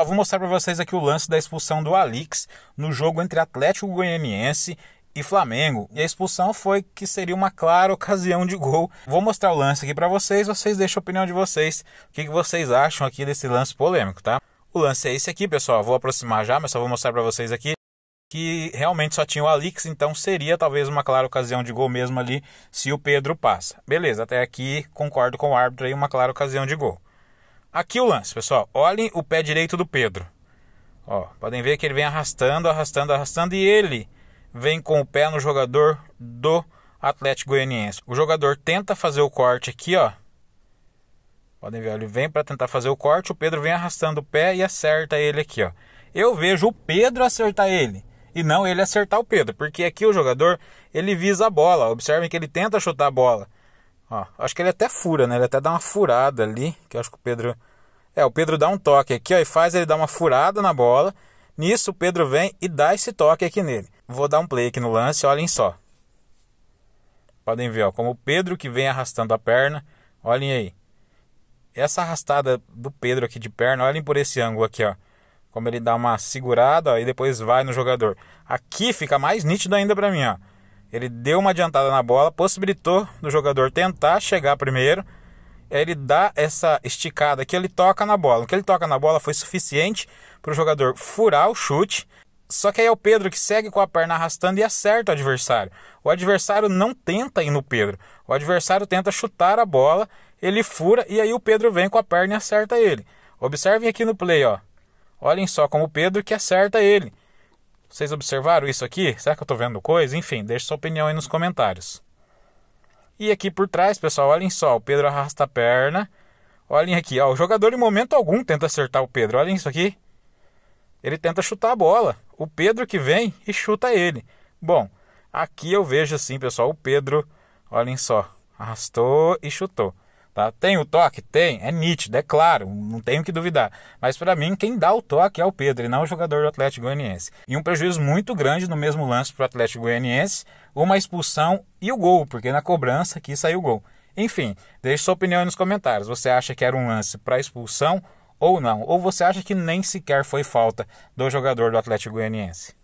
Eu vou mostrar para vocês aqui o lance da expulsão do Alix no jogo entre Atlético Goianiense e Flamengo. E a expulsão foi que seria uma clara ocasião de gol. Vou mostrar o lance aqui para vocês, vocês deixam a opinião de vocês. O que, que vocês acham aqui desse lance polêmico, tá? O lance é esse aqui, pessoal. Vou aproximar já, mas só vou mostrar para vocês aqui que realmente só tinha o Alix, então seria talvez uma clara ocasião de gol mesmo ali se o Pedro passa. Beleza, até aqui concordo com o árbitro aí, uma clara ocasião de gol. Aqui o lance, pessoal. Olhem o pé direito do Pedro. Ó, podem ver que ele vem arrastando, arrastando, arrastando e ele vem com o pé no jogador do Atlético Goianiense. O jogador tenta fazer o corte aqui, ó. Podem ver, ele vem para tentar fazer o corte, o Pedro vem arrastando o pé e acerta ele aqui, ó. Eu vejo o Pedro acertar ele e não ele acertar o Pedro, porque aqui o jogador ele visa a bola. Observem que ele tenta chutar a bola. Ó, acho que ele até fura, né? Ele até dá uma furada ali, que eu acho que o Pedro é, o Pedro dá um toque aqui, ó, e faz ele dar uma furada na bola. Nisso o Pedro vem e dá esse toque aqui nele. Vou dar um play aqui no lance, olhem só. Podem ver, ó, como o Pedro que vem arrastando a perna. Olhem aí. Essa arrastada do Pedro aqui de perna, olhem por esse ângulo aqui, ó. Como ele dá uma segurada, ó, e depois vai no jogador. Aqui fica mais nítido ainda para mim, ó. Ele deu uma adiantada na bola, possibilitou do jogador tentar chegar primeiro. Ele dá essa esticada que ele toca na bola. O que ele toca na bola foi suficiente para o jogador furar o chute. Só que aí é o Pedro que segue com a perna arrastando e acerta o adversário. O adversário não tenta ir no Pedro. O adversário tenta chutar a bola, ele fura e aí o Pedro vem com a perna e acerta ele. Observem aqui no play, ó. Olhem só como o Pedro que acerta ele. Vocês observaram isso aqui? Será que eu estou vendo coisa? Enfim, deixe sua opinião aí nos comentários. E aqui por trás, pessoal, olhem só, o Pedro arrasta a perna. Olhem aqui, ó, o jogador em momento algum tenta acertar o Pedro. Olhem isso aqui. Ele tenta chutar a bola. O Pedro que vem e chuta ele. Bom, aqui eu vejo assim, pessoal, o Pedro, olhem só, arrastou e chutou. Tá? Tem o toque? Tem, é nítido, é claro, não tenho que duvidar. Mas para mim, quem dá o toque é o Pedro e não o jogador do Atlético Goianiense. E um prejuízo muito grande no mesmo lance para o Atlético Goianiense, uma expulsão e o gol, porque na cobrança aqui saiu o gol. Enfim, deixe sua opinião nos comentários. Você acha que era um lance para expulsão ou não? Ou você acha que nem sequer foi falta do jogador do Atlético Goianiense?